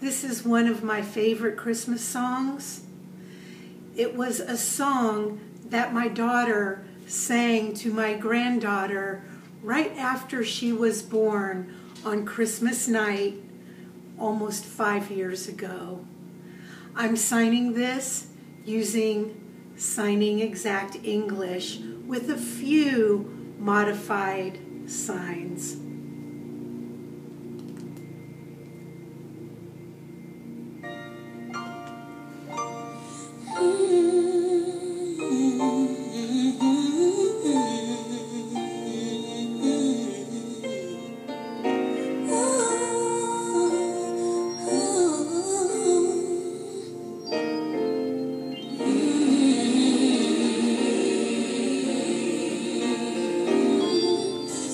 This is one of my favorite Christmas songs. It was a song that my daughter sang to my granddaughter right after she was born on Christmas night almost five years ago. I'm signing this using Signing Exact English with a few modified signs.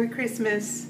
Merry Christmas.